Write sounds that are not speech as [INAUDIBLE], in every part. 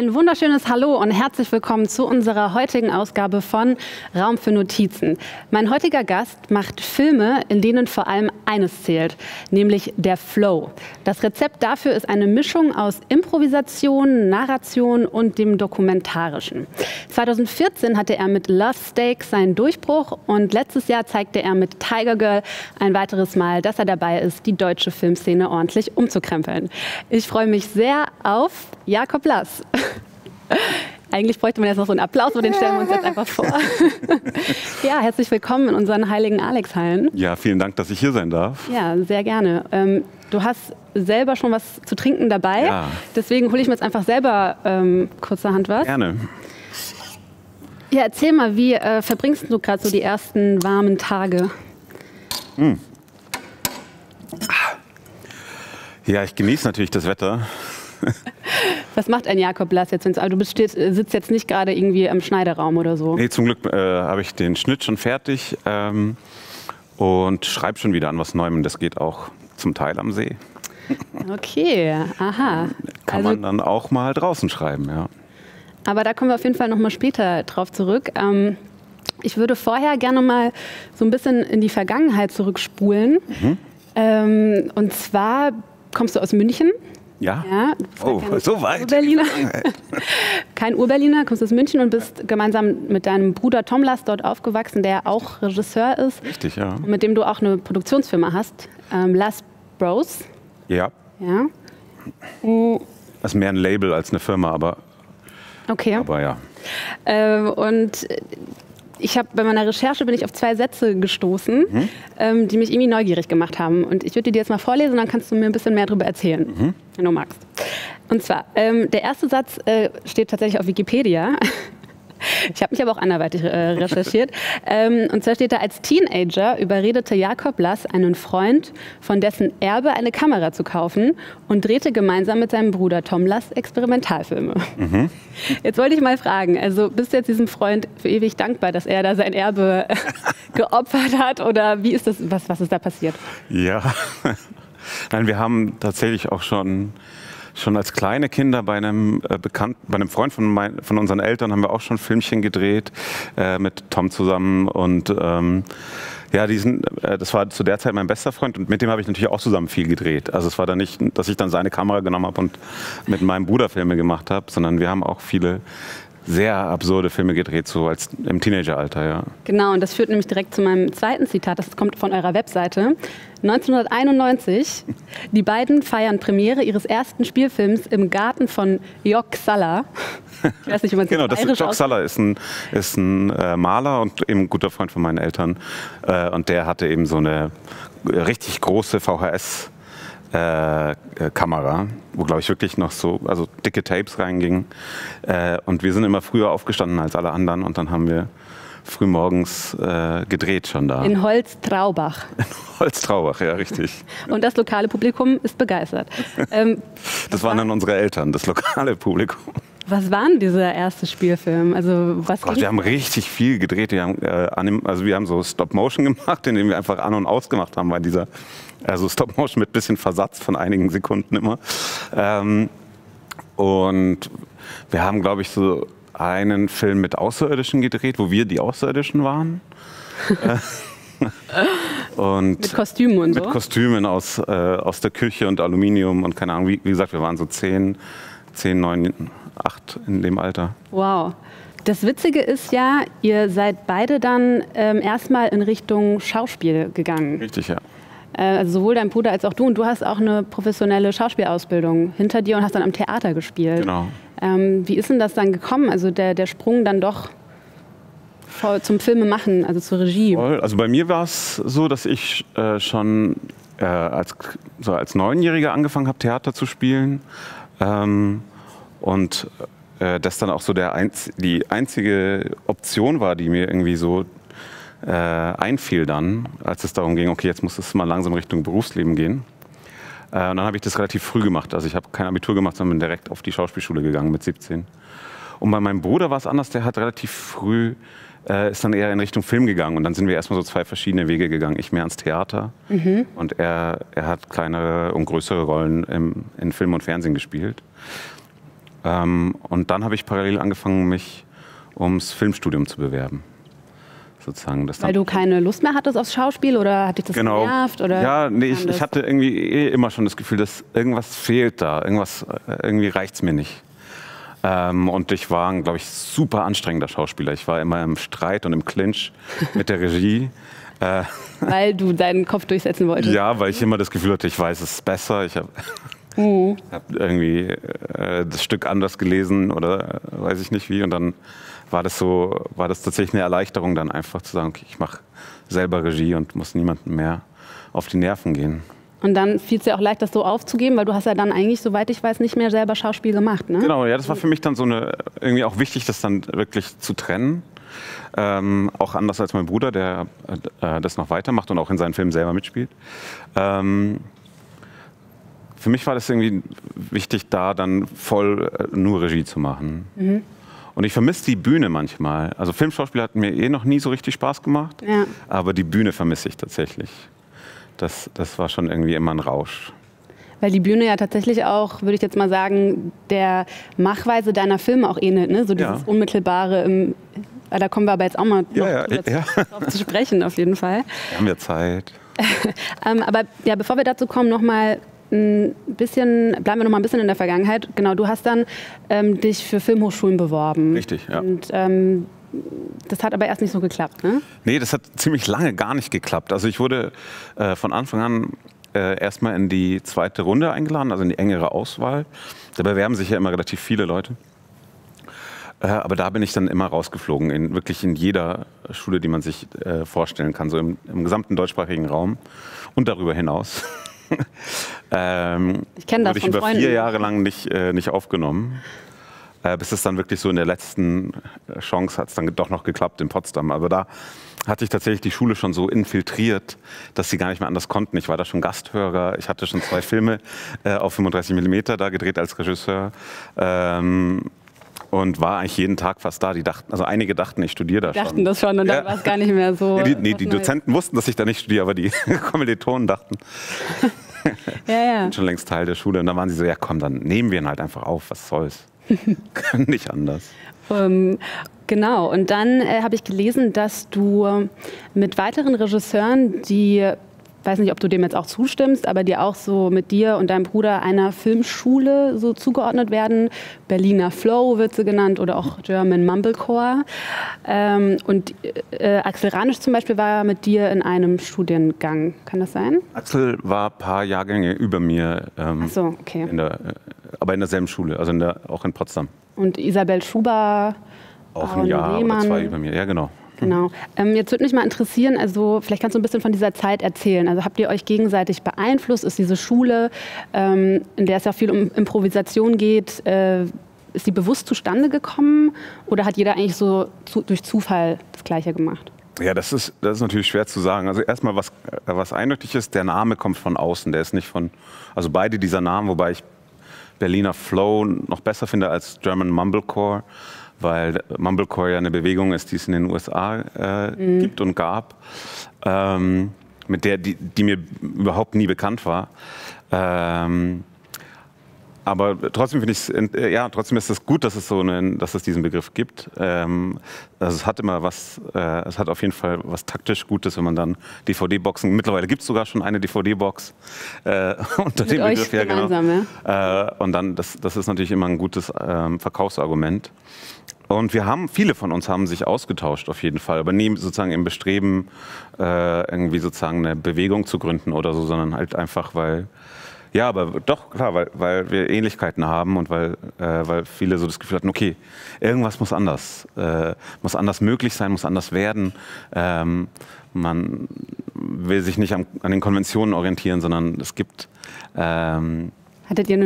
Ein wunderschönes Hallo und herzlich willkommen zu unserer heutigen Ausgabe von Raum für Notizen. Mein heutiger Gast macht Filme, in denen vor allem eines zählt, nämlich der Flow. Das Rezept dafür ist eine Mischung aus Improvisation, Narration und dem Dokumentarischen. 2014 hatte er mit Love Steak seinen Durchbruch und letztes Jahr zeigte er mit Tiger Girl ein weiteres Mal, dass er dabei ist, die deutsche Filmszene ordentlich umzukrempeln. Ich freue mich sehr auf Jakob Lass. [LAUGHS] [LAUGHS] Eigentlich bräuchte man jetzt noch so einen Applaus, aber den stellen wir uns jetzt einfach vor. [LAUGHS] ja, herzlich willkommen in unseren heiligen Alex-Hallen. Ja, vielen Dank, dass ich hier sein darf. Ja, sehr gerne. Ähm, du hast selber schon was zu trinken dabei. Ja. Deswegen hole ich mir jetzt einfach selber ähm, kurzerhand was. Gerne. Ja, erzähl mal, wie äh, verbringst du gerade so die ersten warmen Tage? Hm. Ja, ich genieße natürlich das Wetter. [LAUGHS] Was macht ein Jakob Lass jetzt? Also du bist, sitzt jetzt nicht gerade irgendwie im Schneiderraum oder so? Nee, zum Glück äh, habe ich den Schnitt schon fertig ähm, und schreibe schon wieder an was Neuem. Das geht auch zum Teil am See. [LAUGHS] Okay, aha. Kann also, man dann auch mal draußen schreiben, ja. Aber da kommen wir auf jeden Fall noch mal später drauf zurück. Ähm, ich würde vorher gerne mal so ein bisschen in die Vergangenheit zurückspulen. Mhm. Ähm, und zwar kommst du aus München. Ja? ja oh, so weit. Urberliner. [LAUGHS] kein Urberliner, kommst aus München und bist gemeinsam mit deinem Bruder Tom Lass dort aufgewachsen, der auch Regisseur ist. Richtig, ja. Mit dem du auch eine Produktionsfirma hast, ähm, Lass Bros. Ja. Ja. Das ist mehr ein Label als eine Firma, aber. Okay. Aber ja. Ähm, und ich habe bei meiner Recherche bin ich auf zwei Sätze gestoßen, mhm. ähm, die mich irgendwie neugierig gemacht haben. Und ich würde dir jetzt mal vorlesen, dann kannst du mir ein bisschen mehr darüber erzählen, mhm. wenn du magst. Und zwar, ähm, der erste Satz äh, steht tatsächlich auf Wikipedia. [LAUGHS] Ich habe mich aber auch anderweitig äh, recherchiert. ähm, und zwar steht da, als Teenager überredete Jakob Lass einen Freund, von dessen Erbe eine Kamera zu kaufen und drehte gemeinsam mit seinem Bruder Tom Lass Experimentalfilme. Mhm. [LAUGHS] Jetzt wollte ich mal fragen, also bist du jetzt diesem Freund für ewig dankbar, dass er da sein Erbe [LAUGHS] geopfert hat oder wie ist das, was, was ist da passiert? Ja, nein, wir haben tatsächlich auch schon schon als kleine Kinder bei einem äh, Bekannt, bei einem Freund von, mein, von unseren Eltern haben wir auch schon Filmchen gedreht äh, mit Tom zusammen und ähm, ja, diesen, äh, das war zu der Zeit mein bester Freund und mit dem habe ich natürlich auch zusammen viel gedreht. Also es war dann nicht, dass ich dann seine Kamera genommen habe und mit meinem Bruder Filme gemacht habe, sondern wir haben auch viele sehr absurde Filme gedreht, so als im Teenageralter, ja. Genau, und das führt nämlich direkt zu meinem zweiten Zitat, das kommt von eurer Webseite. 1991, die beiden feiern Premiere ihres ersten Spielfilms im Garten von Jok Salla. Ich weiß nicht, wie man Genau, das ist Jok Salla ist ein, ist ein äh, Maler und eben ein guter Freund von meinen Eltern. Äh, und der hatte eben so eine richtig große VHS- äh, Kamera, wo glaube ich wirklich noch so, also dicke Tapes reingingen. Äh, und wir sind immer früher aufgestanden als alle anderen und dann haben wir frühmorgens äh, gedreht schon da. In Holz-Traubach. In [LAUGHS] Holz-Traubach, ja, richtig. [LAUGHS] Und das lokale Publikum ist begeistert. Ähm, [LAUGHS] das waren dann unsere Eltern, das lokale Publikum. Was war denn dieser erste Spielfilm? Also was Gott, wir haben richtig viel gedreht. Wir haben, äh, also wir haben so Stop-Motion [LAUGHS] gemacht, indem wir einfach an und ausgemacht haben bei dieser also Stop-Motion mit bisschen Versatz von einigen Sekunden immer. Ähm, und wir haben, glaube ich, so einen Film mit Außerirdischen gedreht, wo wir die Außerirdischen waren. [LAUGHS] und mit Kostümen und so? Mit Kostümen aus, äh, aus der Küche und Aluminium und keine Ahnung. Wie, wie gesagt, wir waren so zehn, zehn, neun, in dem Alter. Wow. Das Witzige ist ja, ihr seid beide dann ähm, erstmal in Richtung Schauspiel gegangen. Richtig, ja. Äh, also sowohl dein Bruder als auch du. Und du hast auch eine professionelle Schauspielausbildung hinter dir und hast dann am Theater gespielt. Genau. Ähm, wie ist denn das dann gekommen? Also der, der Sprung dann doch zum Filme machen, also zur Regie? Also bei mir war es so, dass ich äh, schon äh, als, so als Neunjähriger angefangen habe, Theater zu spielen. Ähm, und äh, das dann auch so der einz die einzige Option war, die mir irgendwie so äh, einfiel dann, als es darum ging, okay, jetzt muss es mal langsam Richtung Berufsleben gehen. Äh, und dann habe ich das relativ früh gemacht. Also ich habe kein Abitur gemacht, sondern bin direkt auf die Schauspielschule gegangen mit 17. Und bei meinem Bruder war es anders, der hat relativ früh, äh, ist dann eher in Richtung Film gegangen. Und dann sind wir erstmal so zwei verschiedene Wege gegangen. Ich mehr ans Theater mhm. und er, er hat kleinere und größere Rollen im, in Film und Fernsehen gespielt. Ähm, und dann habe ich parallel angefangen, mich ums Filmstudium zu bewerben. Sozusagen, das Weil du keine Lust mehr hattest aufs Schauspiel oder hat dich das genau. genervt? Oder ja, nee, ich, ich hatte irgendwie eh immer schon das Gefühl, dass irgendwas fehlt da, irgendwas, äh, irgendwie reicht es mir nicht. Ähm, und ich war, glaube ich, super anstrengender Schauspieler. Ich war immer im Streit und im Clinch mit der Regie. [LAUGHS] Äh, weil du deinen Kopf durchsetzen wolltest? Ja, weil ich immer das Gefühl hatte, ich weiß es besser. Ich habe uh. hab irgendwie äh, das Stück anders gelesen oder äh, weiß ich nicht wie. Und dann war das so, war das tatsächlich eine Erleichterung, dann einfach zu sagen, okay, ich mache selber Regie und muss niemandem mehr auf die Nerven gehen. Und dann fiel es dir auch leicht, das so aufzugeben, weil du hast ja dann eigentlich, soweit ich weiß, nicht mehr selber Schauspiel gemacht, ne? Genau, ja, das war für mich dann so eine, irgendwie auch wichtig, das dann wirklich zu trennen. Ähm, auch anders als mein Bruder, der äh, das noch weitermacht und auch in seinen Filmen selber mitspielt. Ähm, für mich war das irgendwie wichtig, da dann voll äh, nur Regie zu machen. Mhm. Und ich vermisse die Bühne manchmal. Also Filmschauspiel hat mir eh noch nie so richtig Spaß gemacht, ja. aber die Bühne vermisse ich tatsächlich. Das, das war schon irgendwie immer ein Rausch. Weil die Bühne ja tatsächlich auch, würde ich jetzt mal sagen, der Machweise deiner Filme auch ähnelt, ne? So dieses ja. Unmittelbare im, da kommen wir aber jetzt auch mal noch ja, ja, ja. drauf zu [LAUGHS] sprechen, auf jeden Fall. Wir haben ja Zeit. [LAUGHS] ähm, aber ja, bevor wir dazu kommen, noch mal ein bisschen, bleiben wir noch mal ein bisschen in der Vergangenheit. Genau, du hast dann ähm, dich für Filmhochschulen beworben. Richtig, ja. Und ähm, das hat aber erst nicht so geklappt, ne? Nee, das hat ziemlich lange gar nicht geklappt. Also ich wurde äh, von Anfang an äh, erstmal in die zweite Runde eingeladen, also in die engere Auswahl. Da bewerben sich ja immer relativ viele Leute. Äh, aber da bin ich dann immer rausgeflogen, in, wirklich in jeder Schule, die man sich äh, vorstellen kann, so im, im gesamten deutschsprachigen Raum und darüber hinaus. [LAUGHS] ähm, ich kenne das wurde ich über Freunden. vier Jahre lang nicht, äh, nicht aufgenommen. Äh, bis es dann wirklich so in der letzten äh, Chance hat es dann doch noch geklappt in Potsdam. Aber da hatte ich tatsächlich die Schule schon so infiltriert, dass sie gar nicht mehr anders konnten. Ich war da schon Gasthörer, ich hatte schon zwei Filme äh, auf 35 mm da gedreht als Regisseur. Ähm, und war eigentlich jeden Tag fast da. Die dachten, also einige dachten, ich studiere da die dachten schon. das schon und dann ja. war es gar nicht mehr so. Ja, die, nee, die Dozenten wussten, dass ich da nicht studiere, aber die [LAUGHS] Kommilitonen dachten. ja, ja. Ich bin schon längst Teil der Schule. Und dann waren sie so, ja komm, dann nehmen wir ihn halt einfach auf, was soll's. [LAUGHS] nicht anders. Ähm, genau, und dann äh, habe ich gelesen, dass du mit weiteren Regisseuren, die weiß nicht, ob du dem jetzt auch zustimmst, aber die auch so mit dir und deinem Bruder einer Filmschule so zugeordnet werden. Berliner Flow wird sie genannt oder auch German Mumblecore. Ähm, und äh, Axel Ranisch zum Beispiel war mit dir in einem Studiengang. Kann das sein? Axel war ein paar Jahrgänge über mir. Ähm, Ach so, okay. In der, äh, aber in derselben Schule, also in der, auch in Potsdam. Und Isabel Schuber. Auch ein Jahr Lehmann. oder zwei über mir, ja genau. Genau. Ähm, jetzt würde mich mal interessieren, also vielleicht kannst du ein bisschen von dieser Zeit erzählen. Also habt ihr euch gegenseitig beeinflusst? Ist diese Schule, ähm, in der es ja viel um Improvisation geht, äh, ist die bewusst zustande gekommen oder hat jeder eigentlich so zu, durch Zufall das Gleiche gemacht? Ja, das ist, das ist natürlich schwer zu sagen. Also erstmal, was, was eindeutig ist, der Name kommt von außen, der ist nicht von, also beide dieser Namen, wobei ich Berliner Flow noch besser finde als German Mumblecore weil Mumblecore ja eine Bewegung ist, die es in den USA äh, mhm. gibt und gab, ähm, mit der, die, die, mir überhaupt nie bekannt war. Ähm, aber trotzdem finde ich äh, ja, trotzdem ist es gut, dass es so einen, dass es diesen Begriff gibt. Ähm, also es hat immer was, äh, es hat auf jeden Fall was taktisch Gutes, wenn man dann DVD-Boxen, mittlerweile gibt es sogar schon eine DVD-Box äh, [LAUGHS] unter Mit dem Begriff, ja genau. Ja. Äh, und dann, das, das ist natürlich immer ein gutes ähm, Verkaufsargument. Und wir haben, viele von uns haben sich ausgetauscht auf jeden Fall, aber nie sozusagen im Bestreben, äh, irgendwie sozusagen eine Bewegung zu gründen oder so, sondern halt einfach, weil, ja, aber doch, klar, weil, weil wir Ähnlichkeiten haben und weil, äh, weil viele so das Gefühl hatten, okay, irgendwas muss anders, äh, muss anders möglich sein, muss anders werden. Ähm, man will sich nicht an, an, den Konventionen orientieren, sondern es gibt, ähm,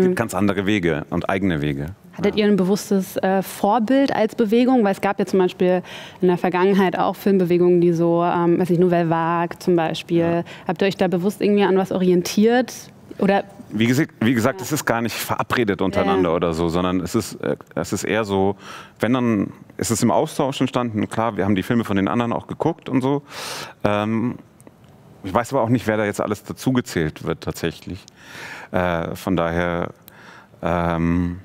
gibt ganz andere Wege und eigene Wege. Hattet ihr ein bewusstes äh, Vorbild als Bewegung? Weil es gab ja zum Beispiel in der Vergangenheit auch Filmbewegungen, die so, ähm, weiß ich, Nouvelle Vague zum Beispiel. Ja. Habt ihr euch da bewusst irgendwie an was orientiert? Oder wie gesagt, wie gesagt ja. es ist gar nicht verabredet untereinander ja. oder so, sondern es ist, äh, es ist eher so, wenn dann, ist es im Austausch entstanden. Klar, wir haben die Filme von den anderen auch geguckt und so. Ähm, ich weiß aber auch nicht, wer da jetzt alles dazugezählt wird tatsächlich. Äh, von daher, ähm,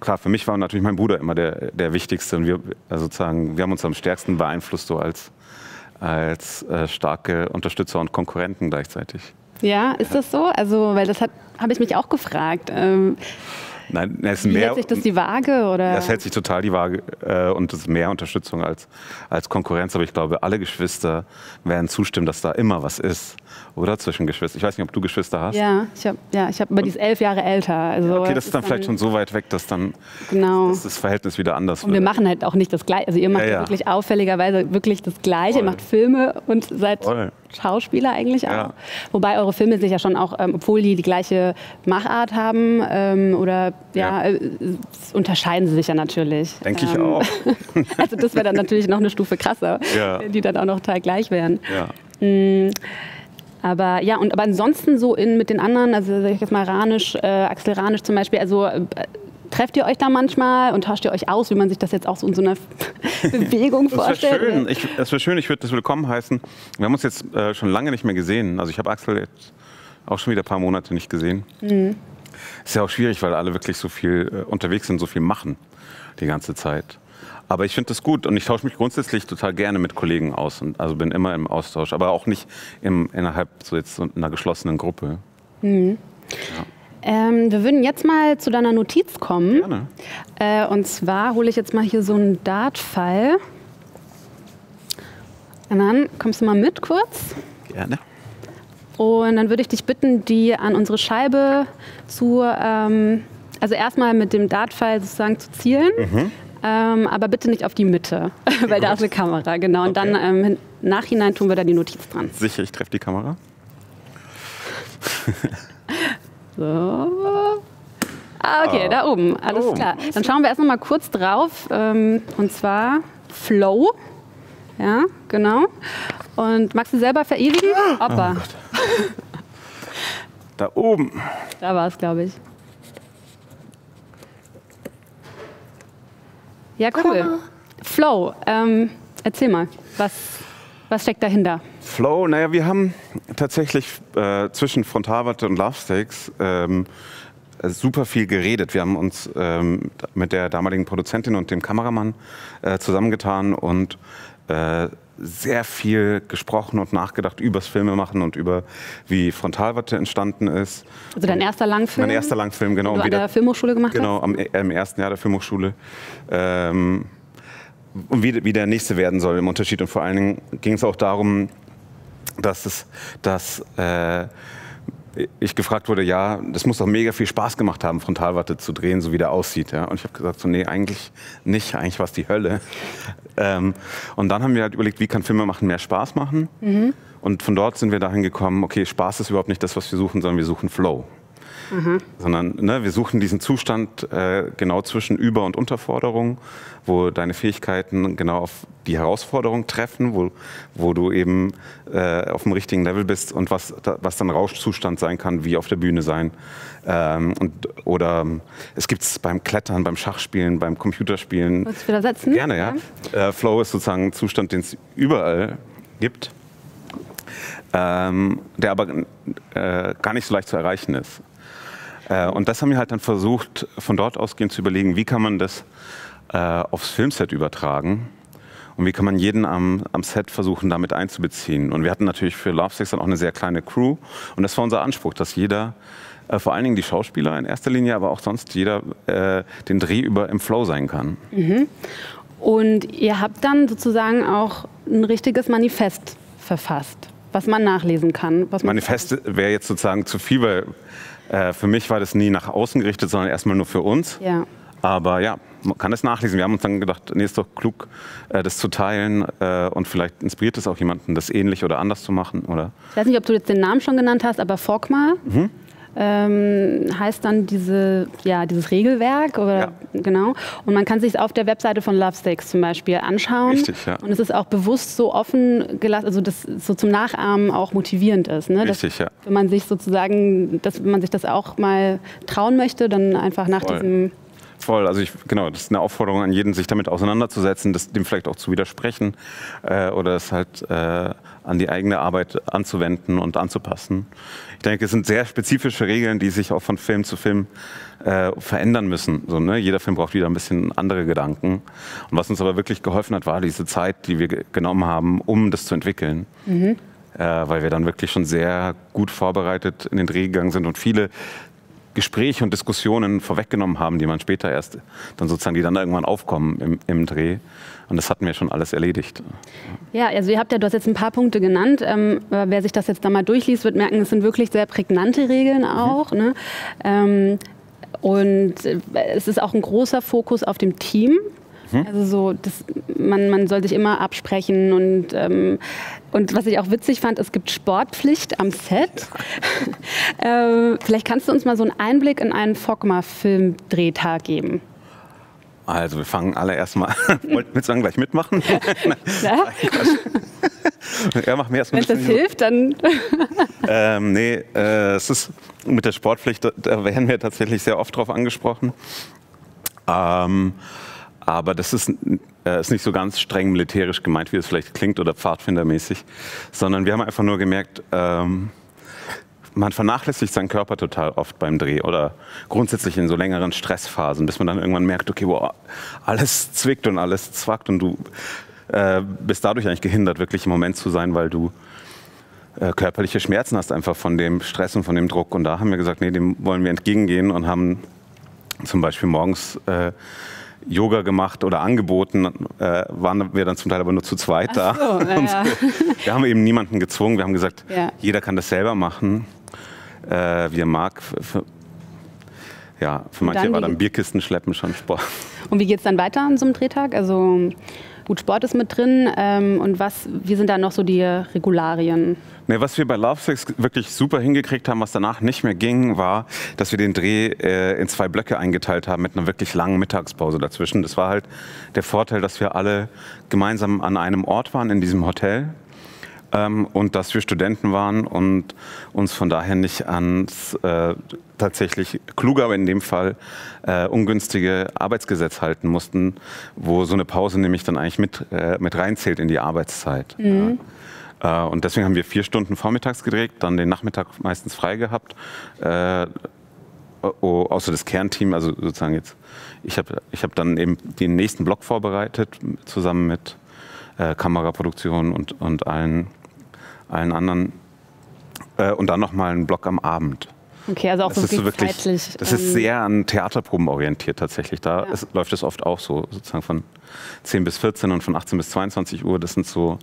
klar, für mich war natürlich mein Bruder immer der, der Wichtigste und wir also sozusagen, wir haben uns am stärksten beeinflusst, so als, als äh, starke Unterstützer und Konkurrenten gleichzeitig. Ja, ist das so? Also, weil das habe ich mich auch gefragt. Ähm, Nein, es wie ist mehr, hält sich das die Waage? Oder? Das hält sich total die Waage äh, und es ist mehr Unterstützung als, als Konkurrenz. Aber ich glaube, alle Geschwister werden zustimmen, dass da immer was ist, oder? Zwischen Geschwistern. Ich weiß nicht, ob du Geschwister hast. ja, ich habe, ja, ich hab, aber die ist elf Jahre älter. Also Okay, das ist dann vielleicht schon so weit weg, dass dann Genau. dass das Verhältnis wieder anders Und wir wird. machen halt auch nicht das Gleiche. Also ihr macht Ja, ja, wirklich auffälligerweise wirklich das Gleiche. Ihr Voll. macht Filme und seid Voll. Schauspieler eigentlich auch. Ja. Wobei eure Filme sich ja schon auch, ähm, obwohl die die gleiche Machart haben ähm, oder ja, Ja. Äh, unterscheiden sie sich ja natürlich. Denke ich Ähm, auch. [LAUGHS] Also das wäre dann natürlich noch eine Stufe krasser, Ja. wenn die dann auch noch teilgleich wären. Ja. Aber ja, und aber ansonsten so in mit den anderen, also sag ich jetzt mal Ranisch, äh, Axel Ranisch zum Beispiel, also äh, trefft ihr euch da manchmal und tauscht ihr euch aus, wie man sich das jetzt auch so in so einer [LAUGHS] Bewegung Das wäre vorstellt? schön. Ich, das wäre schön. Ich würde das willkommen heißen. Wir haben uns jetzt äh, schon lange nicht mehr gesehen. Also ich habe Axel jetzt auch schon wieder ein paar Monate nicht gesehen. Mhm. Ist ja auch schwierig, weil alle wirklich so viel äh, unterwegs sind, so viel machen die ganze Zeit. Aber ich finde das gut und ich tausche mich grundsätzlich total gerne mit Kollegen aus. Und also bin immer im Austausch, aber auch nicht im, innerhalb so jetzt so einer geschlossenen Gruppe. Ähm, wir würden jetzt mal zu deiner Notiz kommen. Gerne. Äh, und zwar hole ich jetzt mal hier so einen Dart-Fall. Und dann kommst du mal mit kurz. Gerne. Und dann würde ich dich bitten, die an unsere Scheibe zu, ähm, also erstmal mit dem Dartpfeil sozusagen zu zielen, Mhm. ähm, aber bitte nicht auf die Mitte, [LAUGHS] weil da ist eine Kamera, genau. Und dann Okay. ähm, hin- nachhinein tun wir da die Notiz dran. Sicher, ich treffe die Kamera. [LAUGHS] So. Ah, okay, da oben, alles Oh. klar. Dann schauen wir erst noch mal kurz drauf, ähm, und zwar Flow. Ja, genau. Und magst du selber verewigen? Oppa, Da oben. da war es, glaube ich. Ja, cool. Flow, ähm, erzähl mal, was, was steckt dahinter? Flow, naja, wir haben tatsächlich äh, zwischen Frontalwatte und Love Steaks ähm, äh, super viel geredet. Wir haben uns ähm, mit der damaligen Produzentin und dem Kameramann äh, zusammengetan und äh, sehr viel gesprochen und nachgedacht übers Filmemachen und über wie Frontalwatte entstanden ist. Also dein erster Langfilm? Mein erster Langfilm, genau. den du an der- Filmhochschule gemacht Genau, am, äh, im ersten Jahr der Filmhochschule. Ähm, und wie, wie der nächste werden soll im Unterschied. Und vor allen Dingen ging es auch darum, dass, es, dass äh, ich gefragt wurde, ja, das muss doch mega viel Spaß gemacht haben, Frontalwatte zu drehen, so wie der aussieht. Ja? Und ich habe gesagt, so, nee, eigentlich nicht, eigentlich war es die Hölle. [LAUGHS] Ähm, und dann haben wir halt überlegt, wie kann Filme machen mehr Spaß machen? Und von dort sind wir dahin gekommen, okay, Spaß ist überhaupt nicht das, was wir suchen, sondern wir suchen Flow sondern ne, wir suchen diesen Zustand äh, genau zwischen Über- und Unterforderung, wo deine Fähigkeiten genau auf die Herausforderung treffen, wo, wo du eben äh, auf dem richtigen Level bist und was, da, was dann Rauschzustand sein kann, wie auf der Bühne sein. Ähm, und, oder es gibt es beim Klettern, beim Schachspielen, beim Computerspielen. Willst du wieder setzen? Gerne, ja. Äh, Flow ist sozusagen ein Zustand, den es überall gibt, ähm, der aber äh, gar nicht so leicht zu erreichen ist. Äh, und das haben wir halt dann versucht, von dort ausgehend zu überlegen, wie kann man das äh, aufs Filmset übertragen und wie kann man jeden am, am Set versuchen, damit einzubeziehen. Und wir hatten natürlich für Love Sex dann auch eine sehr kleine Crew und das war unser Anspruch, dass jeder, äh, vor allen Dingen die Schauspieler in erster Linie, aber auch sonst jeder äh, den Dreh über im Flow sein kann. Und ihr habt dann sozusagen auch ein richtiges Manifest verfasst, was man nachlesen kann. Was man Manifest wäre jetzt sozusagen zu viel, weil äh, für mich war das nie nach außen gerichtet, sondern erstmal nur für uns. Ja. Aber ja, man kann es nachlesen. Wir haben uns dann gedacht, nee, ist doch klug, äh, das zu teilen äh, und vielleicht inspiriert es auch jemanden, das ähnlich oder anders zu machen, oder? Ich weiß nicht, ob du jetzt den Namen schon genannt hast, aber Fogma Mhm. Ähm, heißt dann diese, ja, dieses Regelwerk oder Ja. genau. Und man kann sich auf der Webseite von Love Stakes zum Beispiel anschauen. Richtig, ja. Und es ist auch bewusst so offen gelassen, also dass so zum Nachahmen auch motivierend ist. Ne? Dass, Richtig, ja. Wenn man sich sozusagen, dass man sich das auch mal trauen möchte, dann einfach nach Voll. diesem Voll, also ich, genau, das ist eine Aufforderung an jeden, sich damit auseinanderzusetzen, das, dem vielleicht auch zu widersprechen äh, oder es halt äh, an die eigene Arbeit anzuwenden und anzupassen. Ich denke, es sind sehr spezifische Regeln, die sich auch von Film zu Film äh, verändern müssen. So, ne? Jeder Film braucht wieder ein bisschen andere Gedanken. Und was uns aber wirklich geholfen hat, war diese Zeit, die wir genommen haben, um das zu entwickeln. Mhm. Äh, weil wir dann wirklich schon sehr gut vorbereitet in den Dreh gegangen sind und viele Gespräche und Diskussionen vorweggenommen haben, die man später erst dann sozusagen, die dann irgendwann aufkommen im, im Dreh. Und das hatten wir schon alles erledigt. Ja, also ihr habt ja, du hast jetzt ein paar Punkte genannt. Ähm, wer sich das jetzt da mal durchliest, wird merken, es sind wirklich sehr prägnante Regeln auch. Mhm. Ne? Ähm, und äh, es ist auch ein großer Fokus auf dem Team. Mhm. Also so, das, man, man soll sich immer absprechen und, ähm, und was ich auch witzig fand, es gibt Sportpflicht am Set. [LAUGHS] äh, vielleicht kannst du uns mal so einen Einblick in einen Fogma-Filmdrehtag geben. Also wir fangen alle erstmal, wollten wir sagen, gleich mitmachen? ja. [LAUGHS] [LAUGHS] ja, mach mir erstmal Wenn das hilft, dann... ähm, nee, äh, es ist mit der Sportpflicht, da, da werden wir tatsächlich sehr oft drauf angesprochen. Ähm, aber das ist, äh, ist nicht so ganz streng militärisch gemeint, wie es vielleicht klingt oder pfadfindermäßig, sondern wir haben einfach nur gemerkt, ähm, man vernachlässigt seinen Körper total oft beim Dreh oder grundsätzlich in so längeren Stressphasen, bis man dann irgendwann merkt, okay, wow, alles zwickt und alles zwackt und du äh, bist dadurch eigentlich gehindert, wirklich im Moment zu sein, weil du äh, körperliche Schmerzen hast einfach von dem Stress und von dem Druck. Und da haben wir gesagt, nee, dem wollen wir entgegengehen und haben zum Beispiel morgens äh, Yoga gemacht oder angeboten, äh, waren wir dann zum Teil aber nur zu zweit so, [LAUGHS] da. Ja. wir haben eben niemanden gezwungen, wir haben gesagt, ja. jeder kann das selber machen, äh, wie er mag. Für, für, ja, für manche dann, war dann Bierkisten schleppen schon Sport. [LAUGHS] Und wie geht es dann weiter an so einem Drehtag? Also gut, Sport ist mit drin ähm, und was, wie sind da noch so die Regularien? Nee, was wir bei Love Sex wirklich super hingekriegt haben, was danach nicht mehr ging, war, dass wir den Dreh äh, in zwei Blöcke eingeteilt haben mit einer wirklich langen Mittagspause dazwischen. Das war halt der Vorteil, dass wir alle gemeinsam an einem Ort waren in diesem Hotel ähm, und dass wir Studenten waren und uns von daher nicht ans äh, tatsächlich kluge, aber in dem Fall äh, ungünstige Arbeitsgesetz halten mussten, wo so eine Pause nämlich dann eigentlich mit, äh, mit reinzählt in die Arbeitszeit. Mhm. Ja. Äh, und deswegen haben wir vier Stunden vormittags gedreht, dann den Nachmittag meistens frei gehabt. Äh, oh, außer das Kernteam, also sozusagen jetzt, ich habe ich hab dann eben den nächsten Block vorbereitet, zusammen mit äh, Kameraproduktion und, und allen, allen anderen. Äh, und dann nochmal einen Block am Abend. Okay, also auch das so wirklich, zeitlich. Das ist ähm, sehr an Theaterproben orientiert tatsächlich. Da ja. ist, läuft es oft auch so, sozusagen von 10 bis 14 und von 18 bis 22 Uhr. Das sind so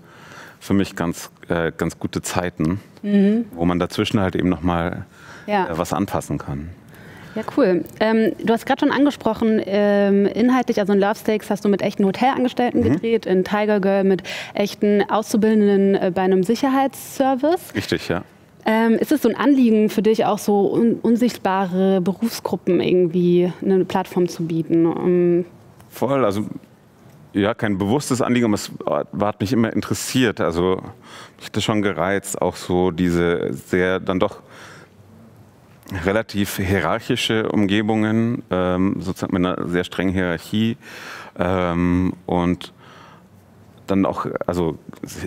für mich ganz, äh, ganz gute Zeiten, mhm. wo man dazwischen halt eben nochmal ja. äh, was anpassen kann. Ja, cool. Ähm, du hast gerade schon angesprochen, ähm, inhaltlich, also in Love Stakes hast du mit echten Hotelangestellten mhm. gedreht, in Tiger Girl mit echten Auszubildenden äh, bei einem Sicherheitsservice. Richtig, ja. Ähm, ist es so ein Anliegen für dich, auch so un unsichtbare Berufsgruppen irgendwie eine Plattform zu bieten? Um Voll, also ja, kein bewusstes Anliegen, aber es hat mich immer interessiert. Also mich hat das schon gereizt, auch so diese sehr dann doch relativ hierarchische Umgebungen, ähm, sozusagen mit einer sehr strengen Hierarchie ähm, und dann auch, also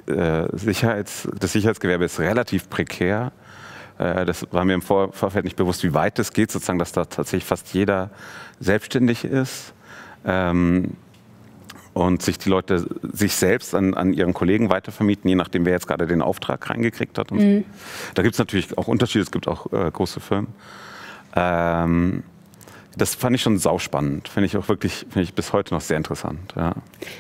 äh, Sicherheits, das Sicherheitsgewerbe ist relativ prekär. Äh, das war mir im Vor Vorfeld nicht bewusst, wie weit es geht, sozusagen, dass da tatsächlich fast jeder selbstständig ist. Ähm, und sich die Leute sich selbst an, an ihren Kollegen weitervermieten, je nachdem, wer jetzt gerade den Auftrag reingekriegt hat. Mhm. So. Da gibt es natürlich auch Unterschiede, es gibt auch äh, große Firmen. Ähm, das fand ich schon sauspannend. Finde ich auch wirklich, finde ich bis heute noch sehr interessant. Ja.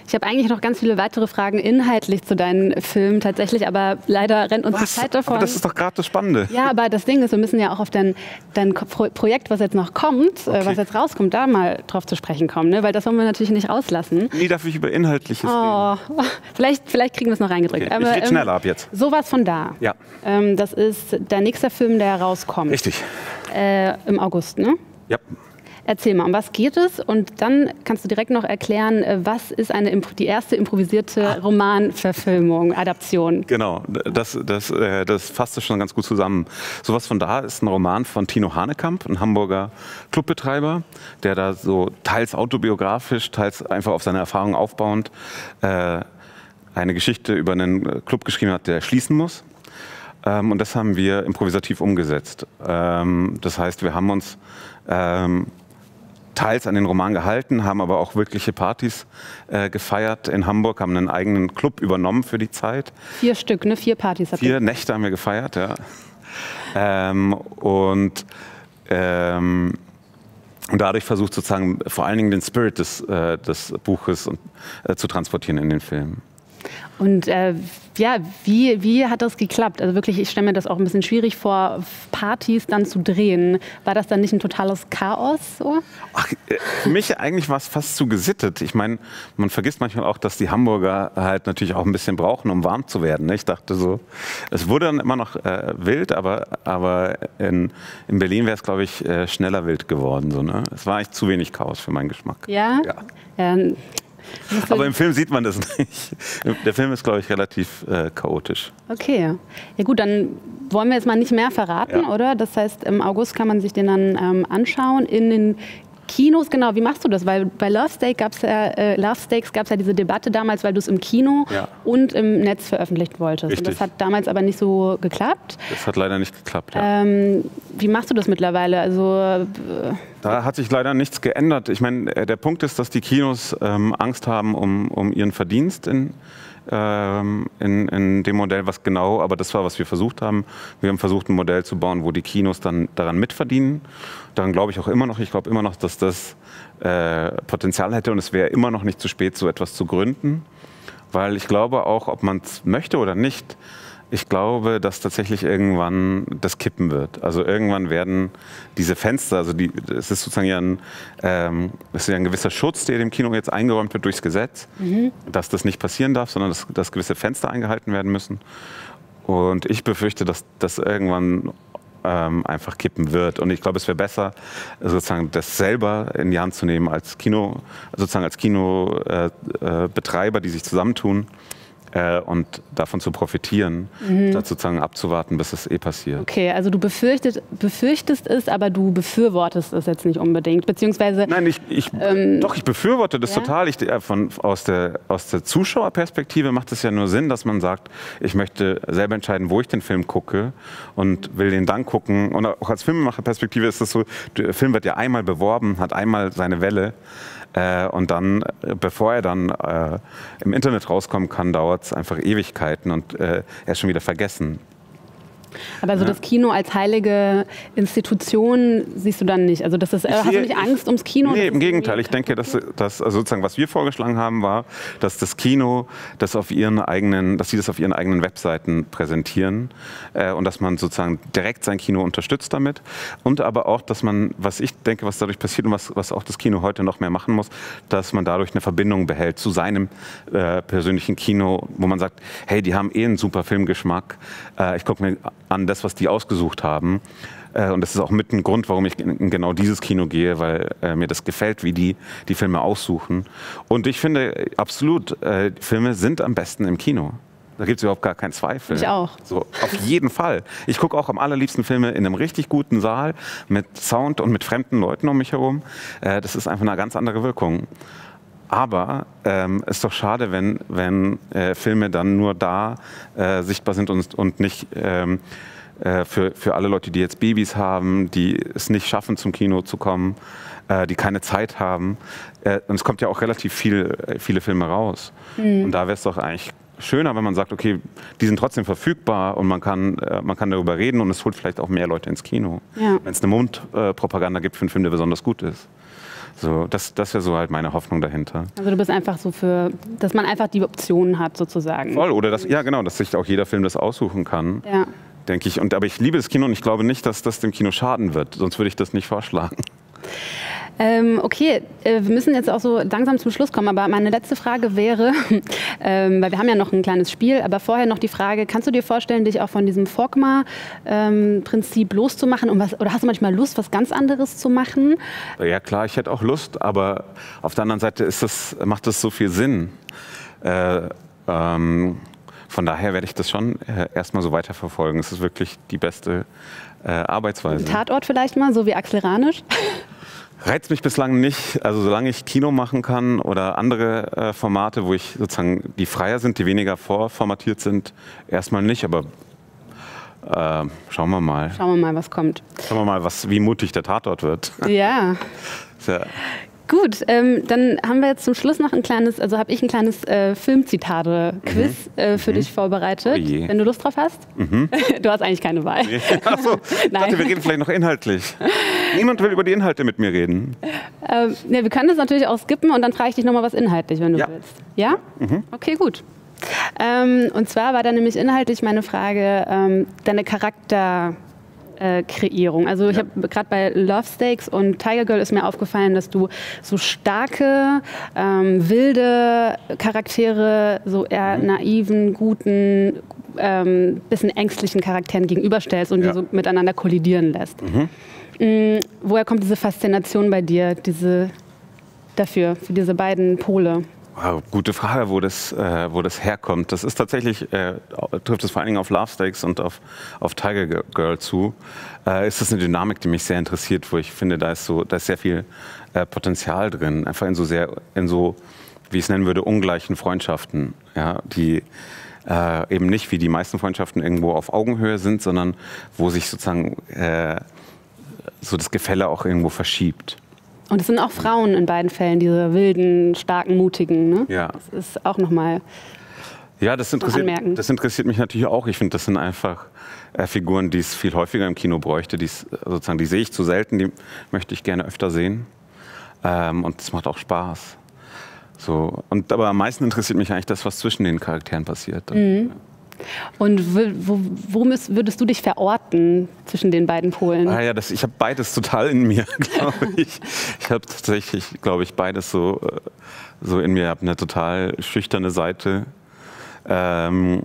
Ich habe eigentlich noch ganz viele weitere Fragen inhaltlich zu deinen Filmen tatsächlich, aber leider rennt uns was? die Zeit davon. Aber das ist doch gerade das Spannende. Ja, aber das Ding ist, wir müssen ja auch auf dein, dein Projekt, was jetzt noch kommt, äh, okay. was jetzt rauskommt, da mal drauf zu sprechen kommen, ne? weil das wollen wir natürlich nicht rauslassen. Nie darf ich über Inhaltliches oh. reden. [LAUGHS] Vielleicht, vielleicht kriegen wir es noch reingedrückt. Okay. Aber, ich rede schneller ähm, ab jetzt. Sowas von da. Ja. Ähm, das ist der nächste Film, der rauskommt. Richtig. Äh, Im August, ne? Ja. Erzähl mal, um was geht es? Und dann kannst du direkt noch erklären, äh, was ist eine, die erste improvisierte ah. Romanverfilmung, Adaption? Genau, das, das, äh, das fasst es schon ganz gut zusammen. Sowas von da ist ein Roman von Tino Hanekamp, ein Hamburger Clubbetreiber, der da so teils autobiografisch, teils einfach auf seine Erfahrungen aufbauend äh, eine Geschichte über einen Club geschrieben hat, der schließen muss. Ähm, und das haben wir improvisativ umgesetzt. Ähm, das heißt, wir haben uns ähm, teils an den Roman gehalten, haben aber auch wirkliche Partys äh, gefeiert in Hamburg, haben einen eigenen Club übernommen für die Zeit. Vier Stück, ne? Vier Partys. Vier ihr. Nächte haben wir gefeiert, ja. Ähm, und, ähm, und dadurch versucht sozusagen vor allen Dingen den Spirit des, äh, des Buches und, äh, zu transportieren in den Film. Und äh, ja, wie, wie hat das geklappt? Also wirklich, ich stelle mir das auch ein bisschen schwierig vor, Partys dann zu drehen. War das dann nicht ein totales Chaos? So? Ach, äh, für mich eigentlich war es fast zu gesittet. Ich meine, man vergisst manchmal auch, dass die Hamburger halt natürlich auch ein bisschen brauchen, um warm zu werden. Ne? Ich dachte so, es wurde dann immer noch äh, wild, aber, aber in, in Berlin wäre es, glaube ich, äh, schneller wild geworden. So, ne? Es war eigentlich zu wenig Chaos für meinen Geschmack. Ja? Ja. ja aber im Film sieht man das [LAUGHS] nicht. Der Film ist, glaube ich, relativ äh, chaotisch. Okay. Ja gut, dann wollen wir jetzt mal nicht mehr verraten, ja. oder? Das heißt, im August kann man sich den dann ähm, anschauen in den Kinos, genau, wie machst du das? Weil bei Love, Steak gab's ja, äh, Love Steaks gab es ja diese Debatte damals, weil du es im Kino ja. und im Netz veröffentlicht wolltest. Richtig. Und das hat damals aber nicht so geklappt. Das hat leider nicht geklappt, ja. Ähm, wie machst du das mittlerweile? Also, äh, da hat sich leider nichts geändert. Ich meine, äh, der Punkt ist, dass die Kinos ähm, Angst haben um, um ihren Verdienst in, ähm, in, in, dem Modell, was genau, aber das war, was wir versucht haben. Wir haben versucht, ein Modell zu bauen, wo die Kinos dann daran mitverdienen. Daran glaube ich auch immer noch. Ich glaube immer noch, dass das äh, Potenzial hätte und es wäre immer noch nicht zu spät, so etwas zu gründen. Weil ich glaube auch, ob man es möchte oder nicht, ich glaube, dass tatsächlich irgendwann das kippen wird. Also irgendwann werden diese Fenster, also die, es ist sozusagen ja ein, ähm, ist ja ein gewisser Schutz, der dem Kino jetzt eingeräumt wird durchs Gesetz, mhm. dass das nicht passieren darf, sondern dass, dass gewisse Fenster eingehalten werden müssen. Und ich befürchte, dass das irgendwann ähm, einfach kippen wird. Und ich glaube, es wäre besser, sozusagen das selber in die Hand zu nehmen als Kino, sozusagen als Kinobetreiber, äh, äh, die sich zusammentun äh, und davon zu profitieren, mhm. statt sozusagen abzuwarten, bis es eh passiert. Okay, also du befürchtest, befürchtest es, aber du befürwortest es jetzt nicht unbedingt, beziehungsweise... Nein, ich, ich ähm, doch, ich befürworte das ja? total. Ich, äh, von, aus, der, aus der Zuschauerperspektive macht es ja nur Sinn, dass man sagt, ich möchte selber entscheiden, wo ich den Film gucke und will den dann gucken. Und auch als Filmemacherperspektive ist es so, der Film wird ja einmal beworben, hat einmal seine Welle. Äh, und dann, äh, bevor er dann äh, im Internet rauskommen kann, dauert es einfach Ewigkeiten und äh, er ist schon wieder vergessen. Aber so ja. das Kino als heilige Institution siehst du dann nicht. Also das ist, hast du nicht Angst ums Kino? Nee, im Gegenteil. Ich denke, dass, dass also sozusagen, was wir vorgeschlagen haben, war, dass das Kino das auf ihren eigenen, dass sie das auf ihren eigenen Webseiten präsentieren äh, und dass man sozusagen direkt sein Kino unterstützt damit. Und aber auch, dass man, was ich denke, was dadurch passiert und was, was auch das Kino heute noch mehr machen muss, dass man dadurch eine Verbindung behält zu seinem äh, persönlichen Kino, wo man sagt, hey, die haben eh einen super Filmgeschmack. Äh, ich gucke mir an das, was die ausgesucht haben. Äh, und das ist auch mit ein Grund, warum ich in genau dieses Kino gehe, weil äh, mir das gefällt, wie die die Filme aussuchen. Und ich finde absolut, äh, Filme sind am besten im Kino. Da gibt es überhaupt gar keinen Zweifel. Ich auch. So, auf jeden Fall. Ich gucke auch am allerliebsten Filme in einem richtig guten Saal mit Sound und mit fremden Leuten um mich herum. Das ist einfach eine ganz andere Wirkung. Aber ähm, ist doch schade, wenn, wenn äh, Filme dann nur da äh, sichtbar sind und, und nicht ähm, äh, für, für alle Leute, die jetzt Babys haben, die es nicht schaffen, zum Kino zu kommen, äh, die keine Zeit haben. Äh, und es kommt ja auch relativ viel, äh, viele Filme raus. Mhm. Und da wäre es doch eigentlich schöner, wenn man sagt, okay, die sind trotzdem verfügbar und man kann, man kann darüber reden und es holt vielleicht auch mehr Leute ins Kino. Ja. Wenn es eine Mundpropaganda gibt für einen Film, der besonders gut ist. So, das, das wäre so halt meine Hoffnung dahinter. Also du bist einfach so für, dass man einfach die Optionen hat sozusagen. Voll, oder das, ja genau, dass sich auch jeder Film das aussuchen kann. Ja. Denke ich. Und, aber ich liebe das Kino und ich glaube nicht, dass das dem Kino schaden wird. Sonst würde ich das nicht vorschlagen. Ähm, okay, äh, wir müssen jetzt auch so langsam zum Schluss kommen, aber meine letzte Frage wäre, [LAUGHS] ähm, weil wir haben ja noch ein kleines Spiel, aber vorher noch die Frage, kannst du dir vorstellen, dich auch von diesem Fogma-Prinzip ähm, loszumachen und was, oder hast du manchmal Lust, was ganz anderes zu machen? Ja klar, ich hätte auch Lust, aber auf der anderen Seite das, macht das so viel Sinn. Äh, ähm, von daher werde ich das schon äh, erstmal so weiterverfolgen. Es ist wirklich die beste äh, Arbeitsweise. Tatort vielleicht mal, so wie Axel Ranisch? [LAUGHS] Reizt mich bislang nicht. Also solange ich Kino machen kann oder andere äh, Formate, wo ich sozusagen die freier sind, die weniger vorformatiert sind, erstmal nicht. Aber äh, schauen wir mal. Schauen wir mal, was kommt. Schauen wir mal, was, wie mutig der Tatort wird. Ja. [LAUGHS] ja. Gut, ähm, dann haben wir jetzt zum Schluss noch ein kleines, also habe ich ein kleines äh, Filmzitate-Quiz mhm. äh, für mhm. dich vorbereitet, oh wenn du Lust drauf hast. Mhm. [LAUGHS] Du hast eigentlich keine Wahl. Achso, [LAUGHS] ich dachte, wir reden vielleicht noch inhaltlich. Niemand will über die Inhalte mit mir reden. Ähm, ja, wir können das natürlich auch skippen und dann frage ich dich nochmal was inhaltlich, wenn du ja. willst. Ja? Mhm. Okay, gut. Ähm, und zwar war da nämlich inhaltlich meine Frage, ähm, deine Charakter äh, Kreierung. Also ich ja. habe gerade bei Love Stakes und Tiger Girl ist mir aufgefallen, dass du so starke, ähm, wilde Charaktere, so eher mhm. naiven, guten, ähm, bisschen ängstlichen Charakteren gegenüberstellst und ja. die so miteinander kollidieren lässt. Mhm. Mhm, woher kommt diese Faszination bei dir, diese dafür, für diese beiden Pole? Gute Frage, wo das, äh, wo das herkommt. Das ist tatsächlich, äh, trifft es vor allen Dingen auf Love Stakes und auf, auf Tiger Girl zu. Äh, ist das eine Dynamik, die mich sehr interessiert, wo ich finde, da ist, so, da ist sehr viel äh, Potenzial drin. Einfach in so sehr, in so, wie ich es nennen würde, ungleichen Freundschaften, ja, die äh, eben nicht wie die meisten Freundschaften irgendwo auf Augenhöhe sind, sondern wo sich sozusagen äh, so das Gefälle auch irgendwo verschiebt. Und es sind auch Frauen in beiden Fällen, diese wilden, starken, mutigen. Ne? Ja. Das ist auch nochmal. Ja, das interessiert, das interessiert mich natürlich auch. Ich finde, das sind einfach äh, Figuren, die es viel häufiger im Kino bräuchte. Die's, sozusagen, die sehe ich zu selten, die möchte ich gerne öfter sehen. Ähm, und das macht auch Spaß. So, und, aber am meisten interessiert mich eigentlich das, was zwischen den Charakteren passiert. Mhm. Und wo, wo würdest du dich verorten zwischen den beiden Polen? Ah ja, das, ich habe beides total in mir, [LAUGHS] glaube ich. Ich habe tatsächlich, glaube ich, beides so, äh, so in mir. Ich habe eine total schüchterne Seite. Ähm,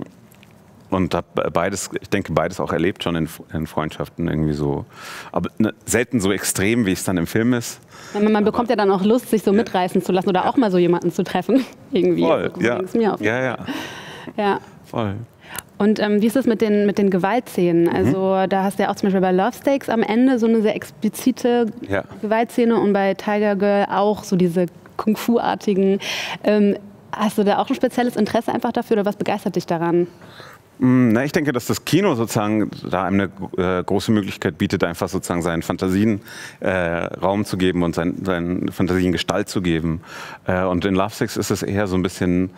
und habe beides, ich denke, beides auch erlebt schon in, in Freundschaften irgendwie so. Aber ne, selten so extrem, wie es dann im Film ist. Ja, man aber, bekommt ja dann auch Lust, sich so ja. mitreißen zu lassen oder auch mal so jemanden zu treffen. [LAUGHS] Irgendwie. Voll, also, ja. Mir auf. ja, ja. Ja. Voll. Und ähm, wie ist es mit den, mit den Gewaltszenen? Mhm. Also da hast du ja auch zum Beispiel bei Love Stakes am Ende so eine sehr explizite ja. Gewaltszene und bei Tiger Girl auch so diese Kung-Fu-artigen. Ähm, hast du da auch ein spezielles Interesse einfach dafür oder was begeistert dich daran? Mm, na, ich denke, dass das Kino sozusagen da eine äh, große Möglichkeit bietet, einfach sozusagen seinen Fantasien äh, Raum zu geben und sein, seinen Fantasien Gestalt zu geben. Äh, und in Love Sex ist es eher so ein bisschen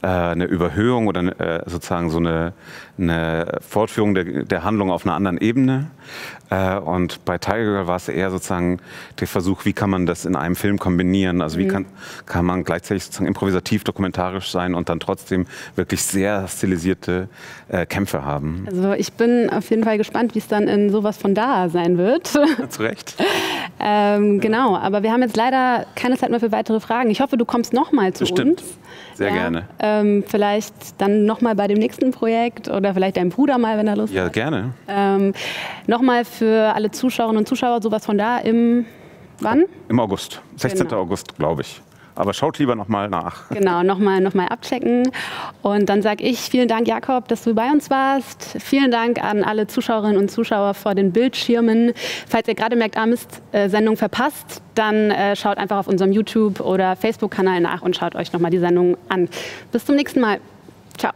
eine Überhöhung oder äh, sozusagen so eine, eine Fortführung der, der, Handlung auf einer anderen Ebene. Äh, und bei Tiger Girl war es eher sozusagen der Versuch, wie kann man das in einem Film kombinieren? Also wie mhm. kann, kann man gleichzeitig sozusagen improvisativ dokumentarisch sein und dann trotzdem wirklich sehr stilisierte äh, Kämpfe haben. Also ich bin auf jeden Fall gespannt, wie es dann in sowas von da sein wird. [LAUGHS] Zu Recht. ähm, genau, aber wir haben jetzt leider keine Zeit mehr für weitere Fragen. Ich hoffe, du kommst nochmal zu Bestimmt. uns. Sehr ja, gerne. Ähm, vielleicht dann nochmal bei dem nächsten Projekt oder vielleicht deinem Bruder mal, wenn er Lust ja, hat. Ja, gerne. Ähm, nochmal für alle Zuschauerinnen und Zuschauer sowas von da im wann? Im August, 16. Genau. August, glaube ich. Aber schaut lieber nochmal nach. [LAUGHS] Genau, nochmal noch mal abchecken. Und dann sage ich vielen Dank, Jakob, dass du bei uns warst. Vielen Dank an alle Zuschauerinnen und Zuschauer vor den Bildschirmen. Falls ihr gerade merkt, ah, Mist, äh, Sendung verpasst, dann äh, schaut einfach auf unserem YouTube- oder Facebook-Kanal nach und schaut euch nochmal die Sendung an. Bis zum nächsten Mal. Ciao.